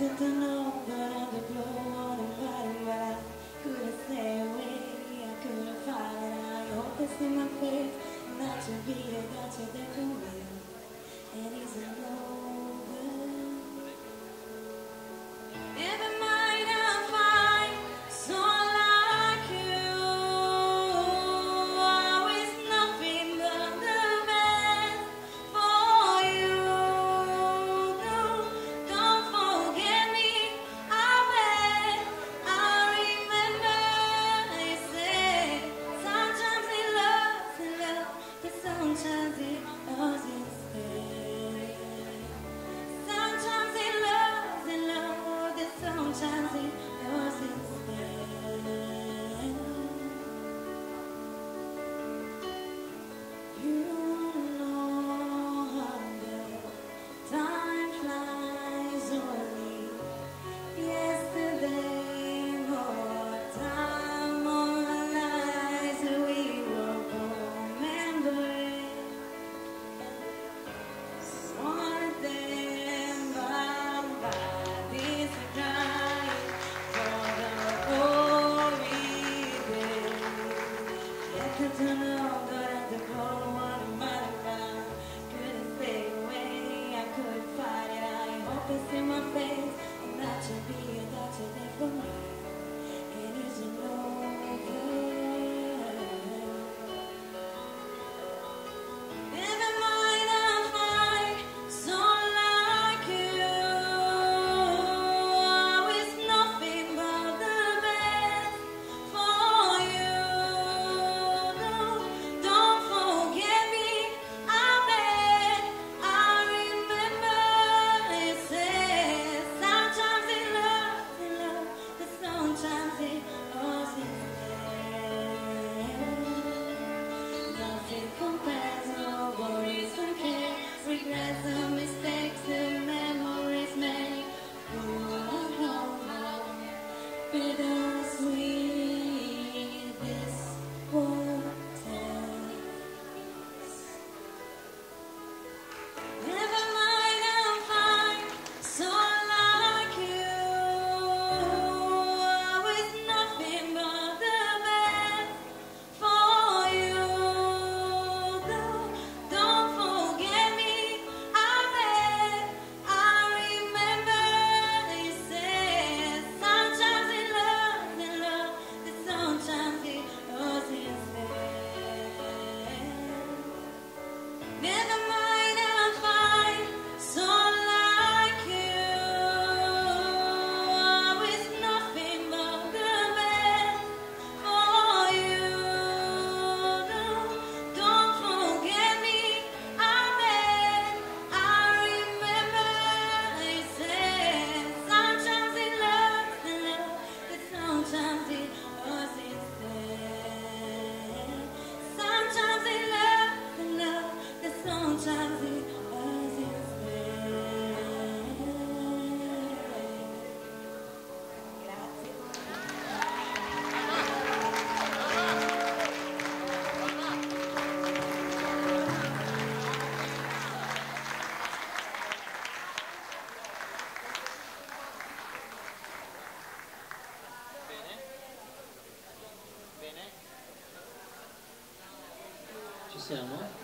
didn't know that under blow on the body, I couldn't stay away. I couldn't fight, and I hope it's in my face not to be, not to think of. And he's alone. could turn around 讲吗？